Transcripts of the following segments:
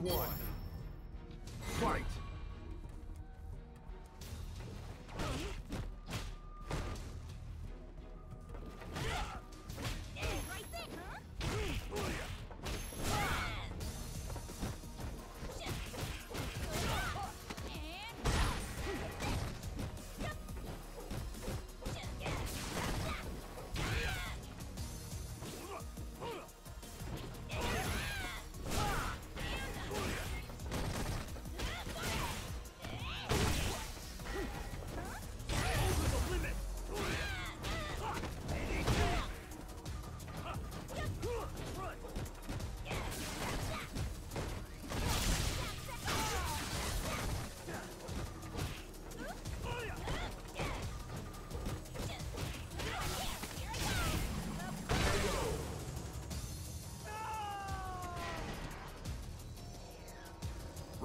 one. Fight!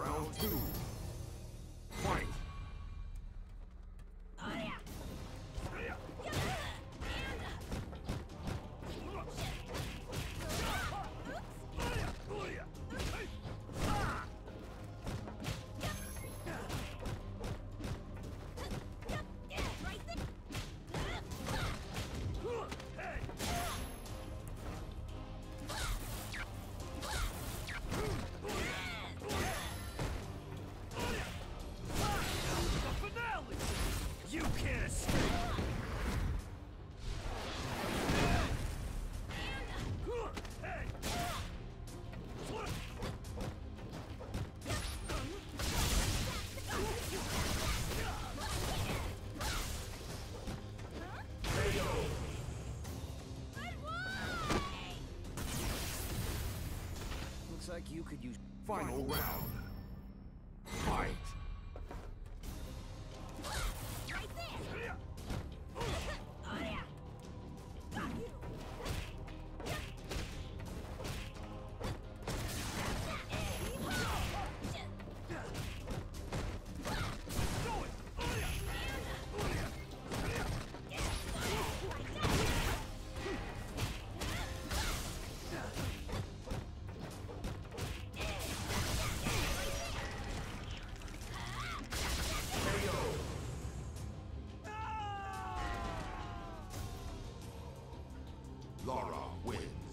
Round two. like you could use... Final round. Fight! Laura wins.